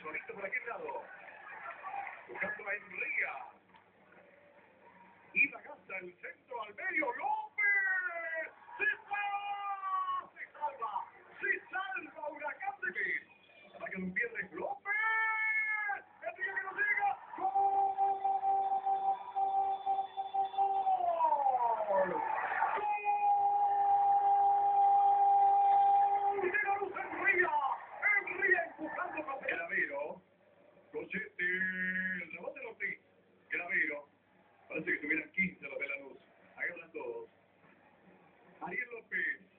Solito por aquel lado. Buscando a Enría. Y la gasta el centro al medio. ¡López! ¡Se salva! ¡Se salva! ¡Se salva Huracán de! Para que lo pierde López. Enrique que no llega. ¡Gol! Parece que tuvieran 15 los de la luz. Agárrenlas todos. Ariel López.